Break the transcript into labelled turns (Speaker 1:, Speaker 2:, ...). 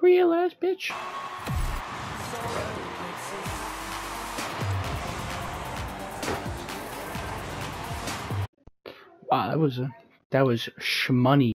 Speaker 1: Real ass bitch. Wow, that was a that was shmoney.